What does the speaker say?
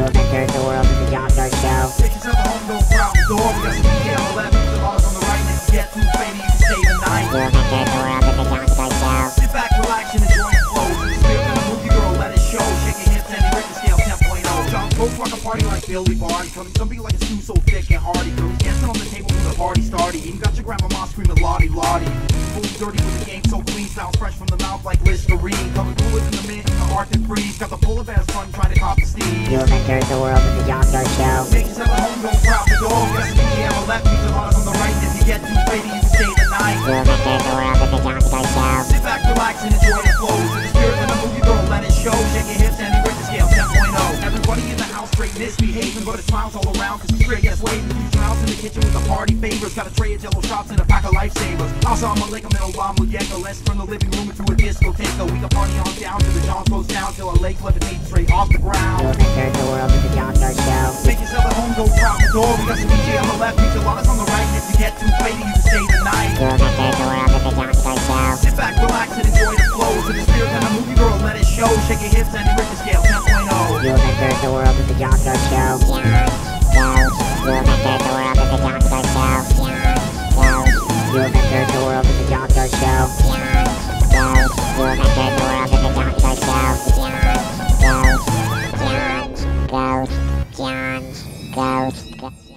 entered the world the John Show. Bitches have home, don't crowd the door. We got ceviche on the left, the bottom on the right. And get too faded, you stay the night. You have entered the world the John Show. Sit back, relax, and enjoy the flow. Spirit the movie girl, let it show. Shake your hips and you the scale 10.0. Jon's Ghost rock a party like Billy Barty. Coming something like a stew so thick and hearty. Girl, dancing on the table when the party started. Even got your grandma screaming Lottie Lottie. Full dirty with the game so clean. Sounds fresh from the mouth like Listerine. Coming cooler than the mint in the Arctic freeze. Got the full of ass fun trying to cop the steam. You have entered the world of the Jon's Ghost Show. Bitches have a home, don't crowd the ceviche on the left, pizza on the right. And if you get too faded, you stay the night. You have entered the world of the Jon's Ghost Show. Sit back, relax, and enjoy the flow. To the spirit of the movie girl, let it show. Shake your hips and you the scale 10.0. Everybody in the house straight misbehaving, but it smiles all around cause the straight gets waving. Huge house in the kitchen with the party favors. Got a tray of jello shots and a pack of lifesavers. Assalamu alaikum and Hola Muneca. Let's turn the living room into a discotheque. We can party on down till the John goes down till a lake levitate straight off the You ground. have entered the world of the Jon's Ghost Show. Bitches have a home, don't the door. We got ceviche on the left, micheladas on the right. If you get too faded, you can stay the night. You have entered the world of the Jon's Ghost Show. Sit back, relax, and enjoy the flow. To the spirit of the movie girl, let it show. Shake your hips and you the scale 10.0. You have entered the world of the Jon's Ghost Show. John We'll enter the world of the Doctor Show. Jones. We'll enter the world of the Doctor Show. Jones. ghost. Jones. ghost. Jones. Jones.